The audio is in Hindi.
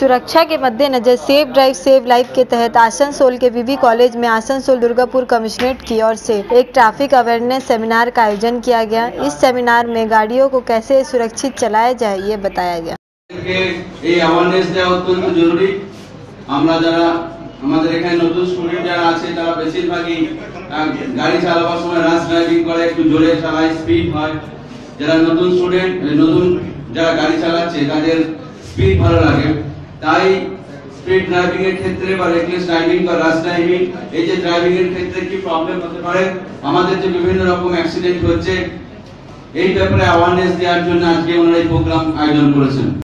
सुरक्षा के मद्देनजर सेफ ड्राइव सेव लाइफ के तहत आसनसोल के विवि कॉलेज में आसनसोल दुर्गापुर कमिश्नरेट की ओर से एक ट्रैफिक अवेयरनेस सेमिनार का आयोजन किया गया इस सेमिनार में गाड़ियों को कैसे सुरक्षित चलाया जाए ये बताया गया কে এই অ্যাওয়ারনেস দেওয়া অত্যন্ত জরুরি আমরা যারা আমাদের এখানে নতুন স্টুডেন্ট যারা আছে তারা বেশিরভাগই আহ, গাড়ি চালাবার সময় রাশ ড্রাইভিং করে একটু জোরে চালায় স্পিড হয় যারা নতুন স্টুডেন্ট নতুন যারা গাড়ি চালাচ্ছে তাদের স্পিড ভালো লাগে তাই স্পিড ড্রাইভিং এর ক্ষেত্রে বা রেকলেস ড্রাইভিং বা রাশ ড্রাইভিং এই যে ড্রাইভিং এর ক্ষেত্রে কি প্রবলেম হতে পারে? আমাদের যে বিভিন্ন রকম অ্যাক্সিডেন্ট হচ্ছে, এই ব্যাপারে অ্যাওয়ারনেস দেওয়ার জন্য আজকে ওনারা এই প্রোগ্রাম আয়োজন করেছেন।